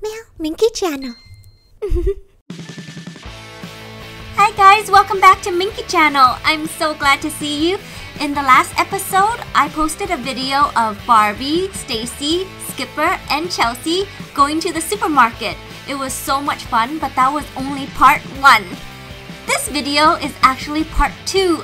Meow Minky Channel. Hi guys, welcome back to Minky Channel. I'm so glad to see you. In the last episode, I posted a video of Barbie, Stacie, Skipper, and Chelsea going to the supermarket. It was so much fun, but that was only part 1. This video is actually part 2.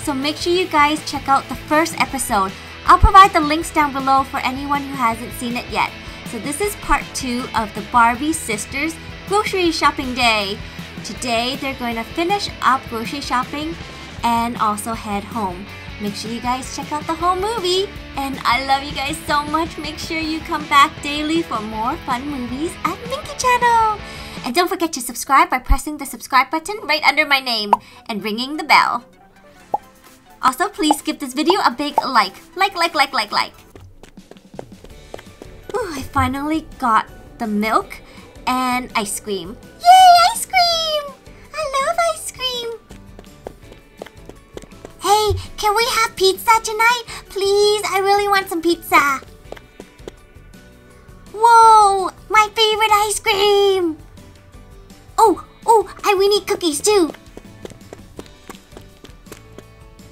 So make sure you guys check out the first episode. I'll provide the links down below for anyone who hasn't seen it yet. So this is part 2 of the Barbie sisters grocery shopping day. Today they're going to finish up grocery shopping and also head home. Make sure you guys check out the whole movie. And I love you guys so much. Make sure you come back daily for more fun movies at Minky Channel. And don't forget to subscribe by pressing the subscribe button right under my name and ringing the bell. Also, please give this video a big like. Like, like, like, like, like. Ooh, I finally got the milk and ice cream. Yay, ice cream! I love ice cream. Hey, can we have pizza tonight? Please, I really want some pizza. Whoa, my favorite ice cream. Oh, oh, I we need cookies too.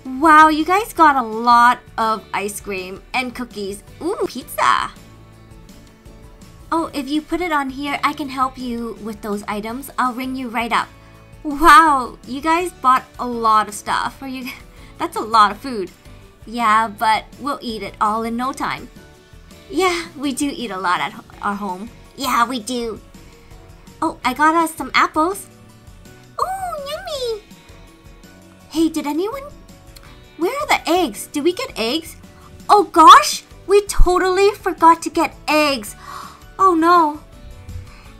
Wow, you guys got a lot of ice cream and cookies. Ooh, pizza. Oh, if you put it on here, I can help you with those items. I'll ring you right up. Wow, you guys bought a lot of stuff. Are you That's a lot of food. Yeah, but we'll eat it all in no time. Yeah, we do eat a lot at our home. Yeah, we do. Oh, I got us some apples. Oh, yummy. Hey, did anyone where are the eggs? Did we get eggs? Oh gosh, we totally forgot to get eggs. Oh no.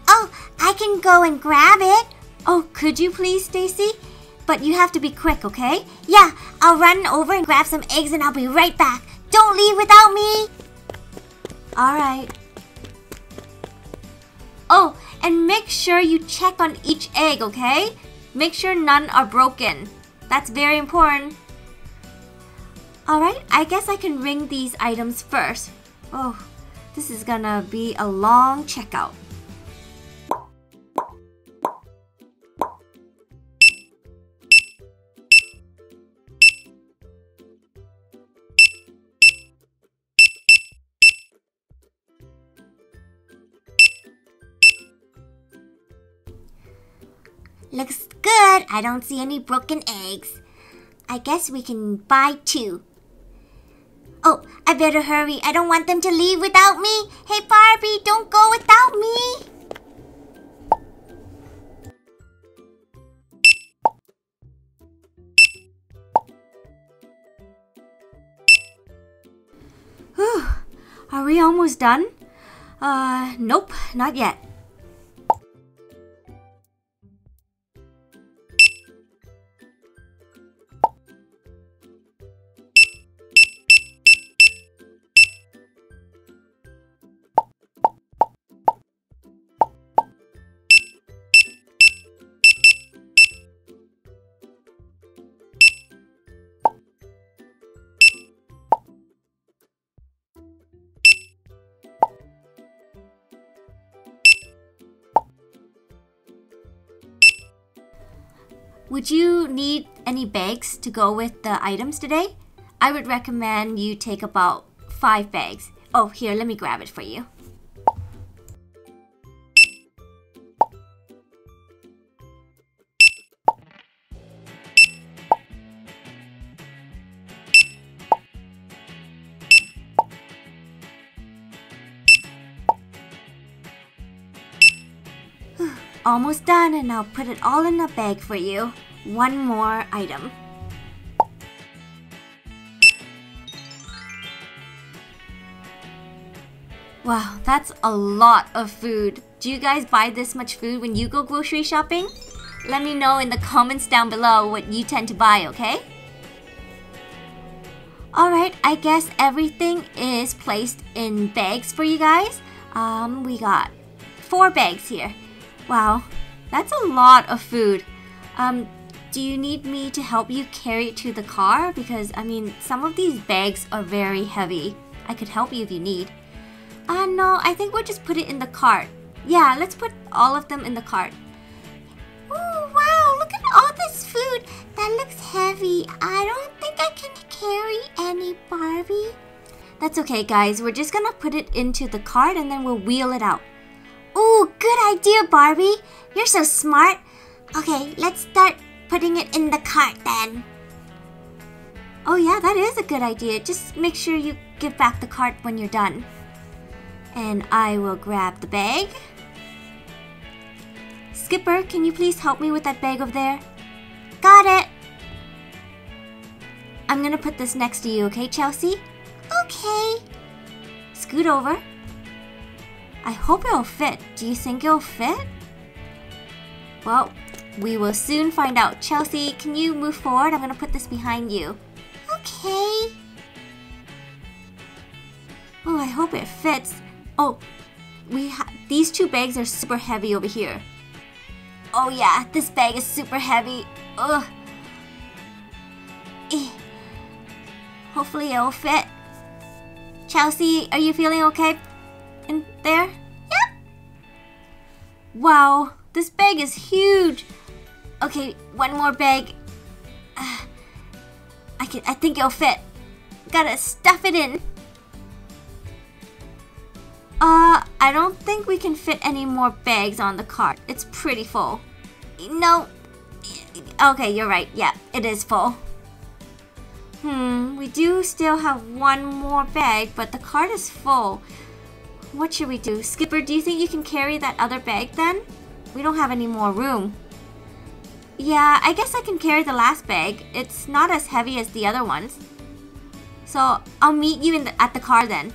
Oh, I can go and grab it. Oh, could you please, Stacie? But you have to be quick, okay? Yeah, I'll run over and grab some eggs and I'll be right back. Don't leave without me. All right. Oh, and make sure you check on each egg, okay? Make sure none are broken. That's very important. Alright, I guess I can ring these items first. Oh, this is gonna be a long checkout. Looks good. I don't see any broken eggs. I guess we can buy two. Better hurry. I don't want them to leave without me. Hey, Barbie, don't go without me. Whew. Are we almost done? Uh, nope, not yet. Would you need any bags to go with the items today? I would recommend you take about five bags. Oh, here, let me grab it for you. Almost done and I'll put it all in a bag for you. One more item. Wow, that's a lot of food. Do you guys buy this much food when you go grocery shopping? Let me know in the comments down below what you tend to buy, okay? Alright, I guess everything is placed in bags for you guys. Um, we got four bags here. Wow, that's a lot of food. Um, do you need me to help you carry it to the car? Because, I mean, some of these bags are very heavy. I could help you if you need. Uh, no, I think we'll just put it in the cart. Yeah, let's put all of them in the cart. Oh, wow, look at all this food. That looks heavy. I don't think I can carry any, Barbie. That's okay, guys. We're just gonna put it into the cart and then we'll wheel it out. Oh, good idea, Barbie. You're so smart. Okay, let's start putting it in the cart then. Oh, yeah, that is a good idea. Just make sure you give back the cart when you're done. And I will grab the bag. Skipper, can you please help me with that bag over there? Got it. I'm gonna put this next to you, okay, Chelsea? Okay. Scoot over. I hope it'll fit. Do you think it'll fit? Well, we will soon find out. Chelsea, can you move forward? I'm gonna put this behind you. Okay. Oh, I hope it fits. Oh, we these two bags are super heavy over here. Oh yeah, this bag is super heavy. Ugh. Eh. Hopefully it'll fit. Chelsea, are you feeling okay in there? Yep. Wow, this bag is huge. Okay, one more bag. Uh, I can. I think it'll fit. Gotta stuff it in. Uh, I don't think we can fit any more bags on the cart. It's pretty full. No. Okay, you're right. Yeah, it is full. Hmm, we do still have one more bag, but the cart is full. What should we do? Skipper, do you think you can carry that other bag then? We don't have any more room. Yeah, I guess I can carry the last bag. It's not as heavy as the other ones. So I'll meet you the, at the car then.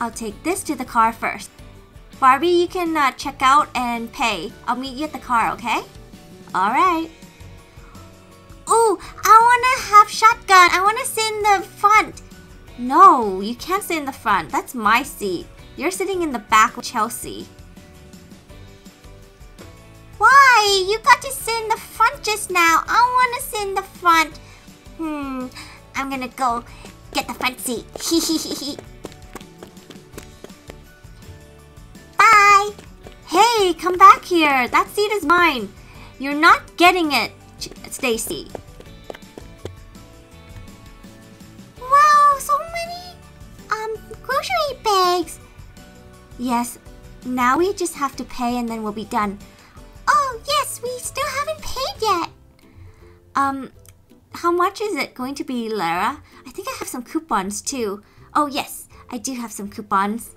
I'll take this to the car first. Barbie, you can uh, check out and pay. I'll meet you at the car, okay? Alright. Ooh, I wanna have shotgun. I wanna sit in the front. No, you can't sit in the front. That's my seat. You're sitting in the back with Chelsea. Why? You got to sit in the front just now. I wanna sit in the front. Hmm, I'm gonna go get the front seat. Bye. Hey, come back here. That seat is mine. You're not getting it. Stacie. Wow, so many um grocery bags. Yes, now we just have to pay and then we'll be done. We still haven't paid yet. Um, how much is it going to be, Lara? I think I have some coupons too. Oh, yes, I do have some coupons.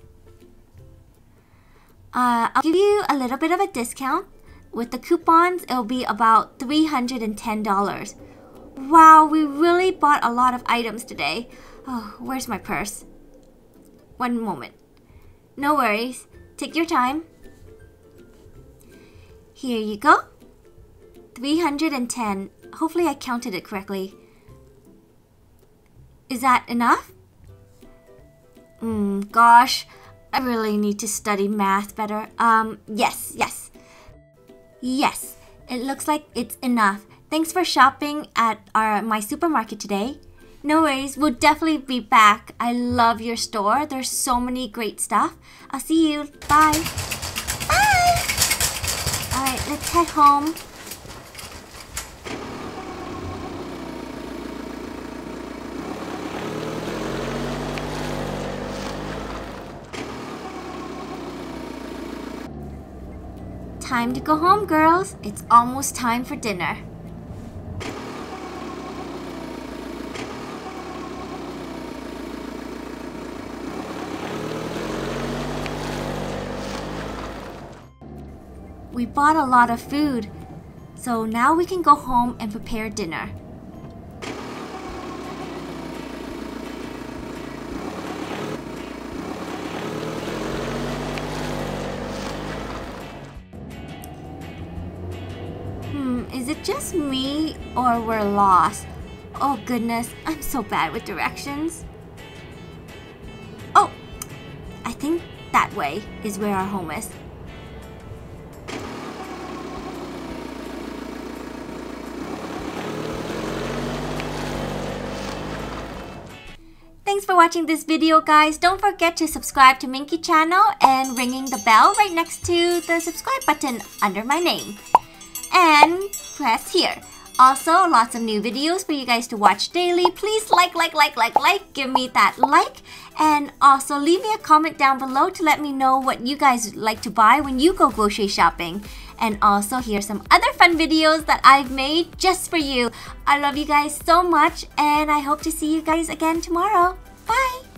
Uh, I'll give you a little bit of a discount. With the coupons, it'll be about $310. Wow, we really bought a lot of items today. Oh, where's my purse? One moment. No worries. Take your time. Here you go. 310. Hopefully I counted it correctly. Is that enough? Hmm, gosh. I really need to study math better. Um, yes, yes. Yes, it looks like it's enough. Thanks for shopping at our my supermarket today. No worries, we'll definitely be back. I love your store. There's so many great stuff. I'll see you. Bye. Bye. Home. Time to go home, girls. It's almost time for dinner. We bought a lot of food, so now we can go home and prepare dinner. Hmm, is it just me or we're lost? Oh goodness, I'm so bad with directions. Oh, I think that way is where our home is. Thanks for watching this video, guys. Don't forget to subscribe to Minky channel and ringing the bell right next to the subscribe button under my name. And press here. Also, lots of new videos for you guys to watch daily. Please like, like, like, like, like. Give me that like. And also, leave me a comment down below to let me know what you guys like to buy when you go grocery shopping. And also, here's some other fun videos that I've made just for you. I love you guys so much, and I hope to see you guys again tomorrow. Bye!